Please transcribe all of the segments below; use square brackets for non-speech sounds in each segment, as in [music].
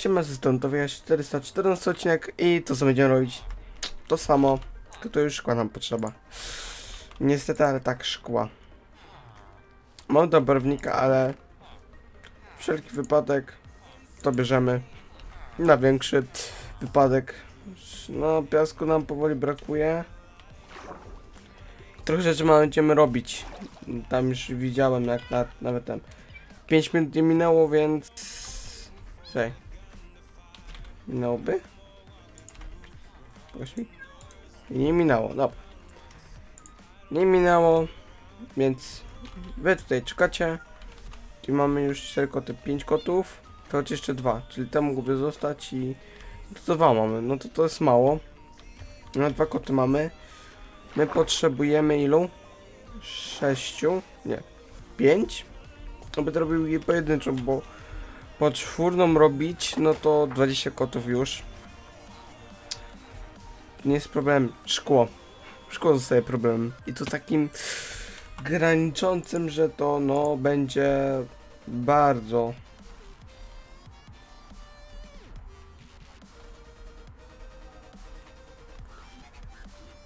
Siema asystentowie, jest 414 odcinek i to co będziemy robić to samo, tylko to już szkła nam potrzeba. Niestety, ale tak szkła. Mam do barwnika, ale wszelki wypadek to bierzemy na większy wypadek. No, piasku nam powoli brakuje. Trochę rzeczy będziemy robić. Tam już widziałem, jak na, nawet tam 5 minut nie minęło, więc... Czekaj. Minęłoby? Pokaż mi. Nie minęło, dobra. Nie minęło, więc wy tutaj czekacie. I mamy już 4 koty, 5 kotów. To jeszcze dwa, czyli te mogłyby zostać i to, to dwa mamy. No to to jest mało. No dwa koty mamy. My potrzebujemy ilu? Sześciu? Nie. Pięć? No będę robił je pojedynczo, bo po czwórną robić, no to 20 kotów już. Nie jest problem. Szkło. Szkło zostaje problemem. I to takim graniczącym, że to no będzie bardzo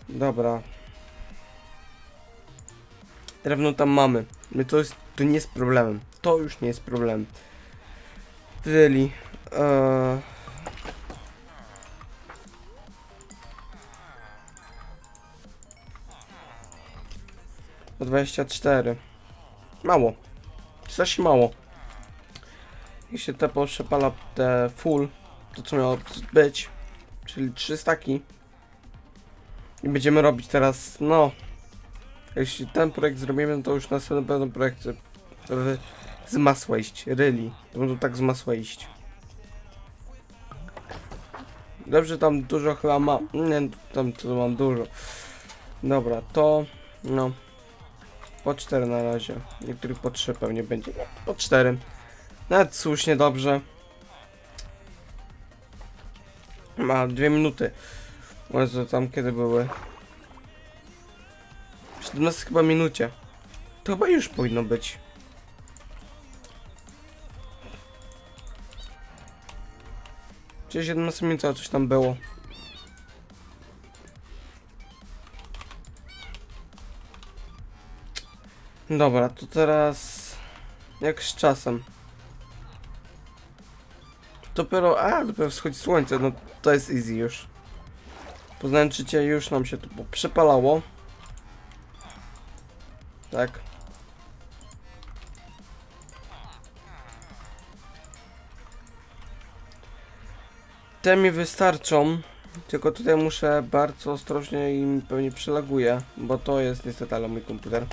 Dobra. Drewno tam mamy. My to jest, to nie jest problemem. To już nie jest problem. Really. Eee... Po 24. Mało. Strasznie mało. Jeśli te przepala te full, to co miało być, czyli 3 staki. I będziemy robić teraz, no. Jeśli ten projekt zrobimy, to już następny będą projekty z masła iść, really. To będą tak z masła iść. Dobrze, tam dużo chyba ma. Nie, tam to mam dużo. Dobra, to. No. Po 4 na razie. Niektórych po 3 pewnie będzie. No, po 4. Nawet słusznie dobrze. Ma 2 minuty. Może tam kiedy były? W 17 chyba minucie. To chyba już powinno być. Czy 17 minut, ale coś tam było. Dobra, to teraz jak z czasem. Dopiero, a dopiero wschodzi słońce, no to jest easy już. Poznęczycie już nam się tu przepalało. Tak. Te mi wystarczą. Tylko tutaj muszę bardzo ostrożnie i pewnie przelaguje, bo to jest niestety ale mój komputer.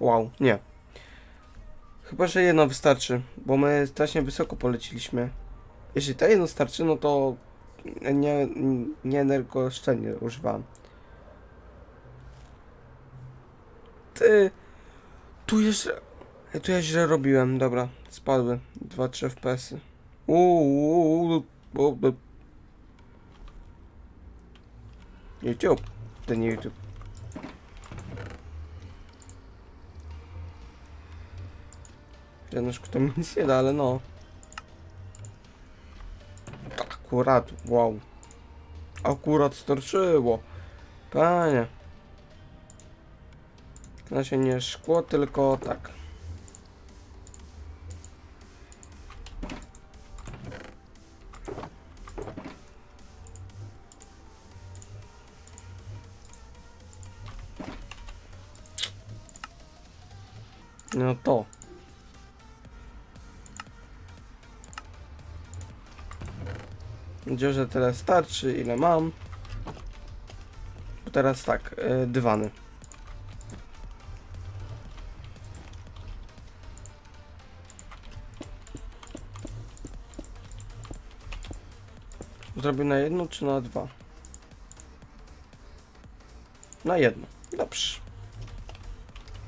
Wow, nie. Chyba, że jedno wystarczy, bo my strasznie wysoko poleciliśmy. Jeśli to jedno starczy, no to nie, nie energoszczelnie używam. Ty, tu jeszcze, tu ja źle robiłem, dobra, spadły, 2-3 FPS-y. YouTube, to nie YouTube. Janusz, to mi nic nie da, ale no. Akurat, wow. Akurat starczyło. Panie. To się nie szkło, tylko tak. Tyle starczy, ile mam. Teraz tak, yy, dywany. Zrobię na jedno czy na dwa? Na jedno. Dobrze.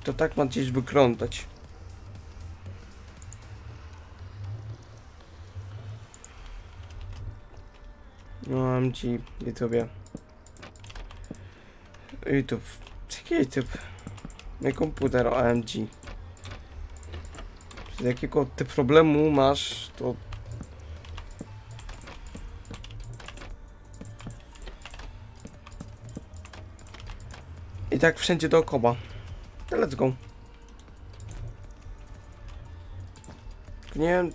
To tak ma gdzieś wyglądać. OMG, YouTube. YouTube. Jaki YouTube? Mój komputer OMG. jakiego ty problemu masz, to... I tak wszędzie dookoła. To Let's go. Nie wiem...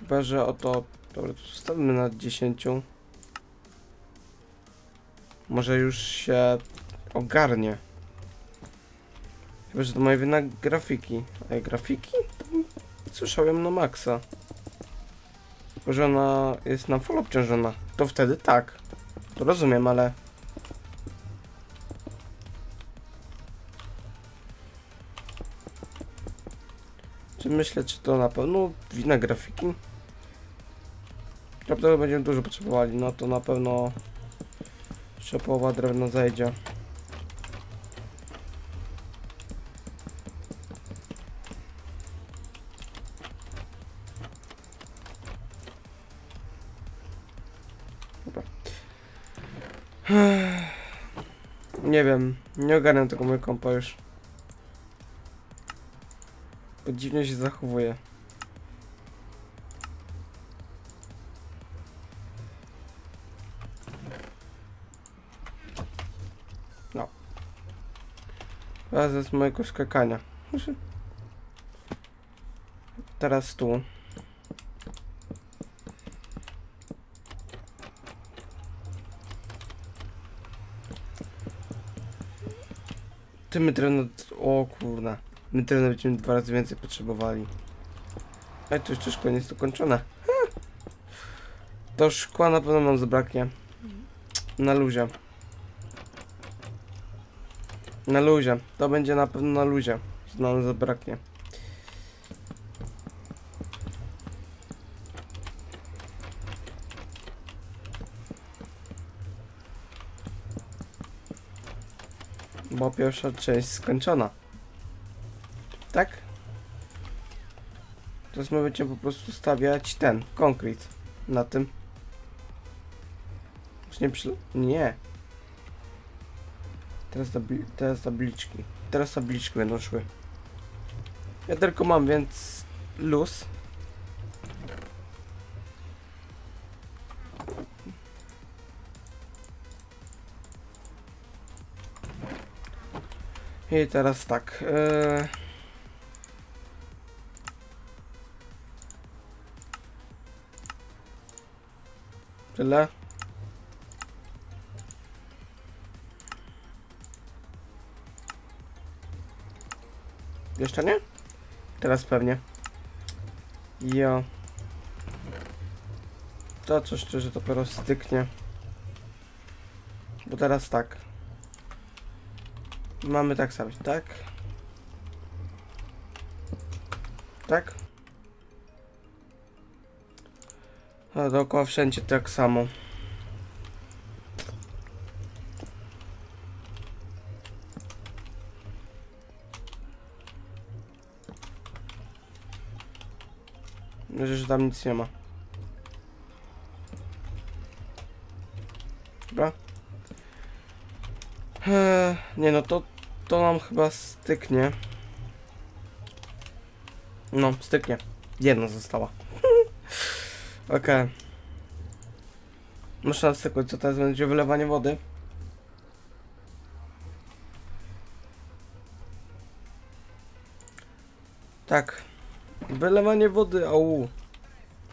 Chyba, że oto... Dobra, zostawimy na 10. Może już się ogarnie. Chyba, że to moje wina grafiki. Ej, grafiki? Słyszałem na maksa. Tylko, że ona jest na full obciążona. To wtedy tak. To rozumiem, ale... Czy myślę, czy to na pewno wina grafiki? Prawdopodobnie będziemy dużo potrzebowali, no to na pewno jeszcze połowa drewna zajdzie. Dobra. [sighs] Nie wiem, nie ogarniam tego mojego kompa już. Bo dziwnie się zachowuje. Teraz jest mojego skakania. Znaczy- Teraz tu. Ty my drewno... O kurna. My drewno będziemy dwa razy więcej potrzebowali. Ale to jeszcze szkło nie jest dokończone. To szkła na pewno nam zabraknie. Na luzie. Na luzie. To będzie na pewno na luzie. że Nam zabraknie. Bo pierwsza część skończona. Tak? Teraz my będziemy po prostu stawiać ten, konkret na tym. Już nie przy... Nie. Teraz, teraz tabliczki. Teraz tabliczki będą szły. Ja tylko mam, więc luz. I teraz tak. Yy... Tyle. Jeszcze nie? Teraz pewnie. Jo. To co szczerze dopiero styknie. Bo teraz tak. Mamy tak stawić, tak? Tak? A dookoła wszędzie tak samo. Myślę, że tam nic nie ma. Dobra. Eee, nie no, to, to nam chyba styknie. No, styknie. Jedna została. [laughs] Okej. Muszę nastykać, co teraz będzie wylewanie wody. Tak. Wylewanie wody, au.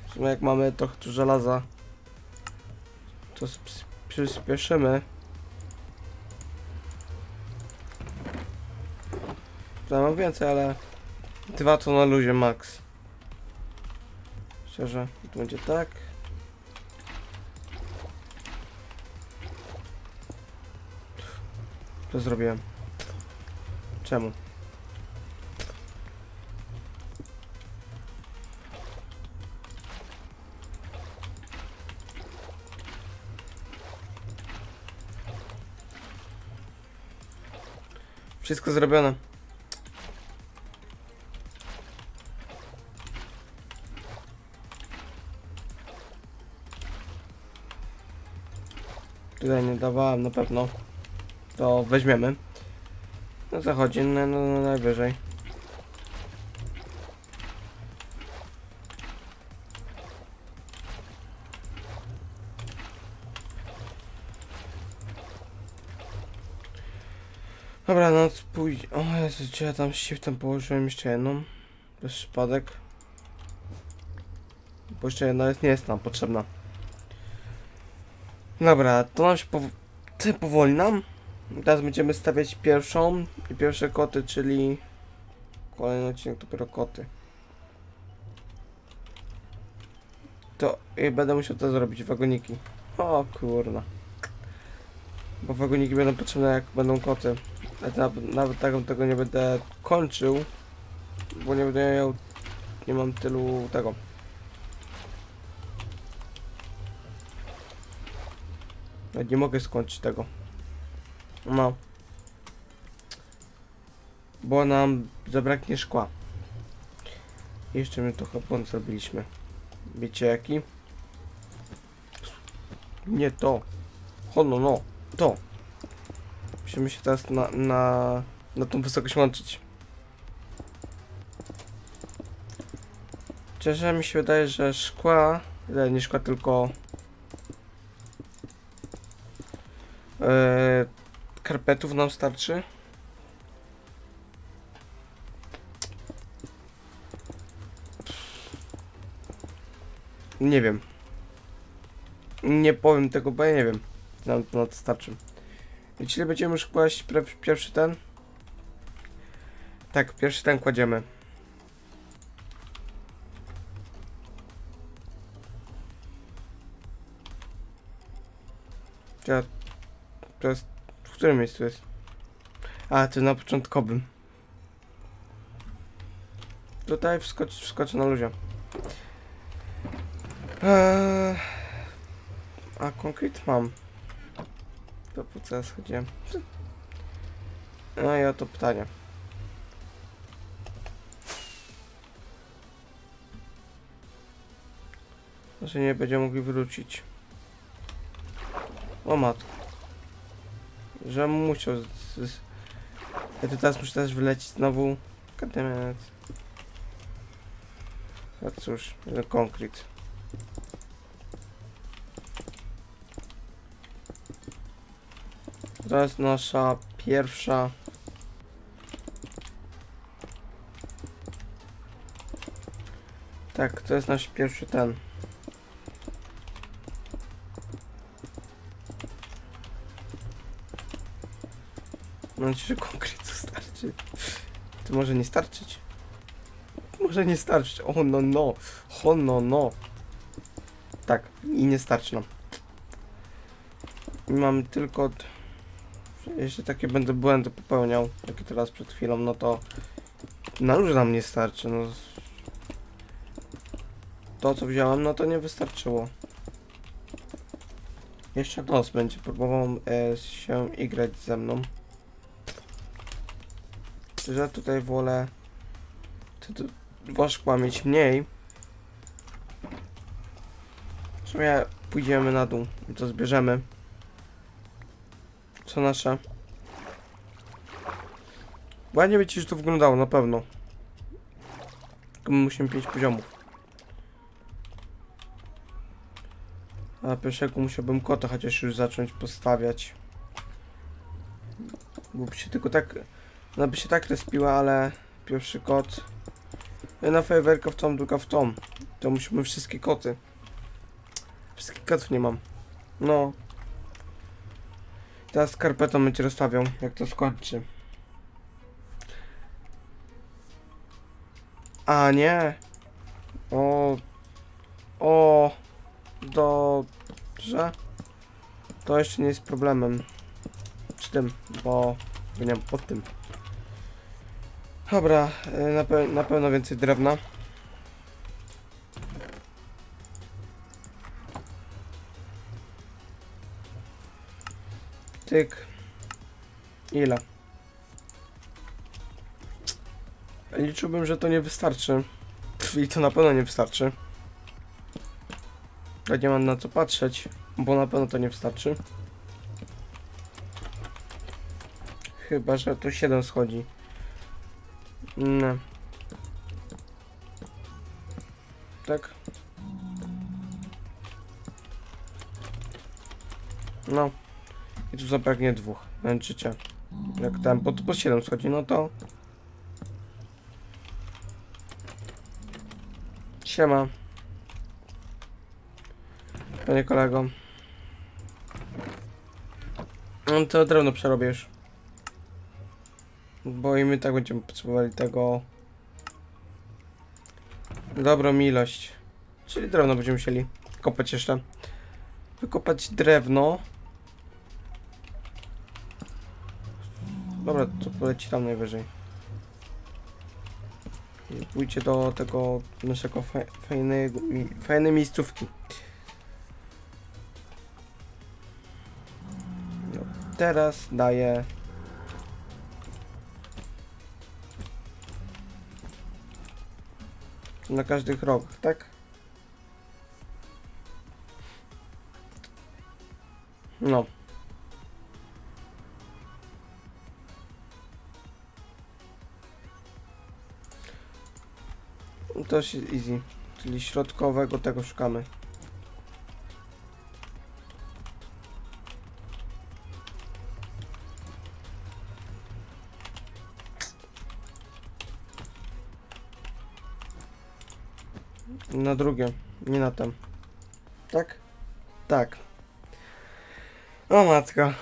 W sumie jak mamy trochę tu żelaza, to sp- przyspieszymy. Ja mam więcej, ale dwa to na luzie max. Szczerze, to będzie tak. To zrobiłem. Czemu? Wszystko zrobione. Tutaj nie dawałem na pewno. To weźmiemy. No zachodzi no, no, no najwyżej. Dobra, no pójdź. O Jezu, czy ja tam shiftem położyłem jeszcze jedną? Bez przypadek. Bo jeszcze jedna jest, nie jest nam potrzebna. Dobra, to nam się pow... Ty powoli nam. Teraz będziemy stawiać pierwszą i pierwsze koty, czyli... Kolejny odcinek dopiero koty. To i będę musiał to zrobić, wagoniki. O kurna. Bo wagoniki będą potrzebne jak będą koty. Nawet, nawet tak tego nie będę kończył. Bo nie będę miał... Nie mam tylu tego. Nawet nie mogę skończyć tego. No. Bo nam zabraknie szkła. Jeszcze my trochę błąd zrobiliśmy. Wiecie jaki? Nie to. Ho no no. To. Musimy się teraz na, na, na tą wysokość łączyć. Szczerze mi się wydaje, że szkła, nie, nie szkła, tylko e, karpetów nam starczy. Nie wiem. Nie powiem tego, bo ja nie wiem. Nam to na to starczy. I czyli będziemy już kłaść pierwszy ten? Tak, pierwszy ten kładziemy. Ja, jest... W którym miejscu jest? A, to na początkowym. Tutaj wskocz, wskoczę na luzie. Eee, a konkret mam. To po co ja schodziłem? No i oto pytanie. Że nie będziemy mogli wrócić. O matko. Że musiał z. Ja teraz muszę też wylecieć znowu. Kademet. No cóż, konkret. To jest nasza pierwsza. Tak, to jest nasz pierwszy ten. Mam nadzieję, że konkretu starczy. To może nie starczyć. Może nie starczyć. O no no. O no no. Tak, i nie starczy nam. Mamy tylko... Jeśli takie będę błędy popełniał, jakie teraz przed chwilą, no to na już nam nie starczy. No. To co wziąłem, no to nie wystarczyło. Jeszcze nos będzie próbował e, się igrać ze mną. Że tutaj wolę dwa szkła mieć mniej. W sumie pójdziemy na dół i to zbierzemy. Co nasze? Ładnie ci że to wyglądało, na pewno. Tylko my musimy 5 poziomów. A pierwszego musiałbym kota chociaż już zacząć postawiać. Bo by się tylko tak... Ona by się tak respiła, ale pierwszy kot... Jedna fajerwerka w tą, druga w tą. To musimy wszystkie koty. Wszystkich kotów nie mam. No. Teraz karpetą będzie rozstawiał, jak to skończy. A nie. O. O. Dobrze. To jeszcze nie jest problemem. Z tym, bo... nie pod tym. Dobra, y, na, pe na pewno więcej drewna. Tyk. Ile? Liczyłbym, że to nie wystarczy. I to na pewno nie wystarczy. Ja nie mam na co patrzeć, bo na pewno to nie wystarczy. Chyba, że to 7 schodzi. Nie. Tak? No. Tu dwóch. Męczycie. Jak tam pod, pod 7 schodzi, no to... Siema. Panie kolego. No to drewno przerobię już. Bo i my tak będziemy potrzebowali tego... Dobrą ilość. Czyli drewno będziemy musieli kopać jeszcze. Wykopać drewno. Dobra, to poleci tam najwyżej. I pójdźcie do tego naszego fa fajnego, fajnej miejscówki. No, teraz daję na każdych rogach, tak? No. To się easy. Czyli środkowego tego szukamy. Na drugie, nie na tam. Tak? Tak. O matka.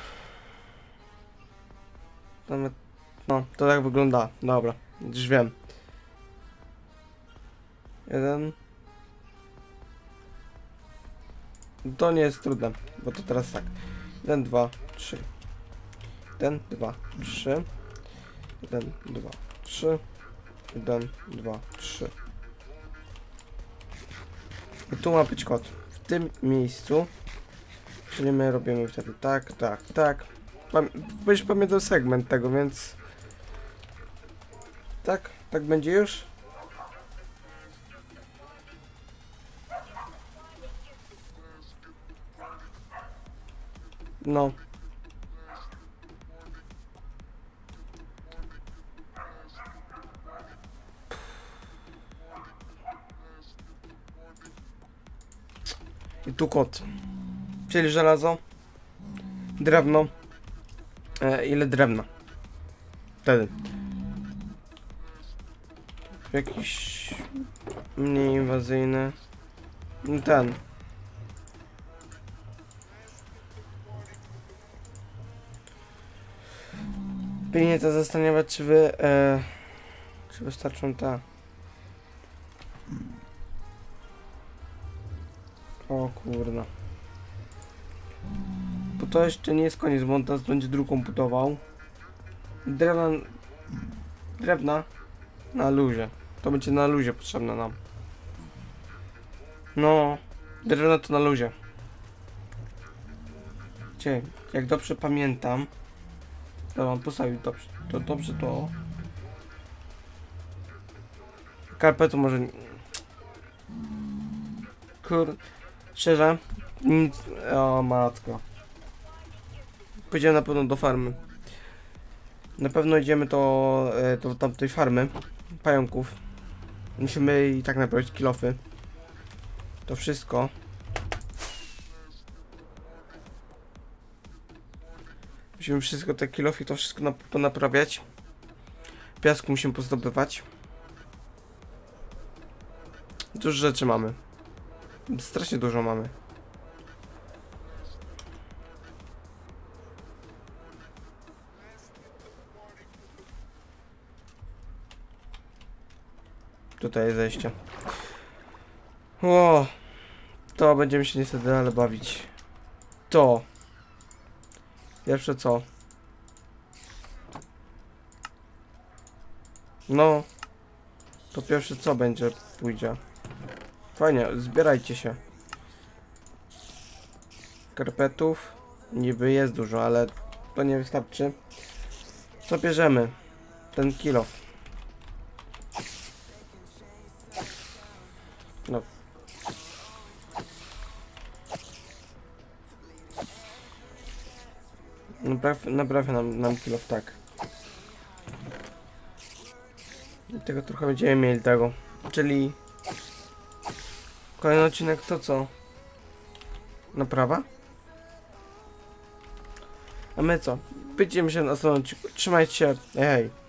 No, to tak wygląda. Dobra, już wiem. Jeden. To nie jest trudne, bo to teraz tak. Jeden, dwa, trzy. Jeden, dwa, trzy. Jeden, dwa, trzy. Jeden, dwa, trzy. I tu ma być kod. W tym miejscu. Czyli my robimy wtedy tak, tak, tak. Będziesz pamiętał segment tego, więc... Tak? Tak będzie już? No. I tu kod. Czyli żelazo. Drewno. E, ile drewna? Wtedy. Jakiś mniej inwazyjny. Ten. Pilnie to zastanawiać, czy wy... E, czy wystarczą te... O kurna. Bo to jeszcze nie jest koniec, bo on teraz będzie drugą budował. Drewna... Drewna na luzie. To będzie na luzie potrzebne nam. No, drewno to na luzie. Gdzie? Jak dobrze pamiętam, to mam postawił dobrze. To dobrze to. Karpetu może. Kur. Szczerze. Nic. O matko. Pójdziemy na pewno do farmy. Na pewno idziemy do, e, do tamtej farmy pająków. Musimy i tak naprawić kilofy. To wszystko. Musimy wszystko te kilofy, to wszystko nap ponaprawiać. Piasku musimy pozdobywać. Dużo rzeczy mamy. Strasznie dużo mamy. Tutaj jest zejście. O, to będziemy się niestety ale bawić. To. Pierwsze co? No. To pierwsze co będzie pójdzie. Fajnie, zbierajcie się. Karpetów niby jest dużo, ale to nie wystarczy. Co bierzemy? Ten kilo. Napraw, naprawia nam, nam kilo tak. I tego trochę będziemy mieli tego. Czyli kolejny odcinek to co? Naprawa? A my co? widzimy się na następnym odcinku. Trzymajcie się. Hej.